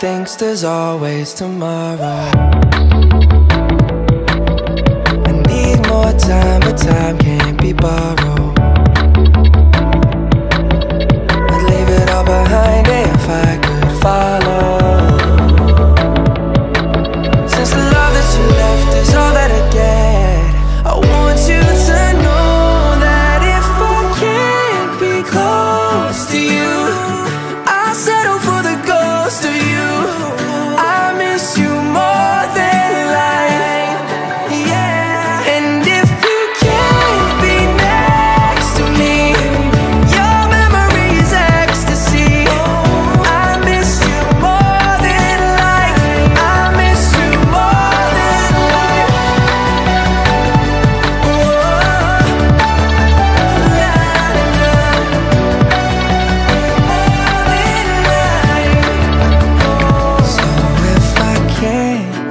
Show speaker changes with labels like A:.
A: thinks there's always tomorrow.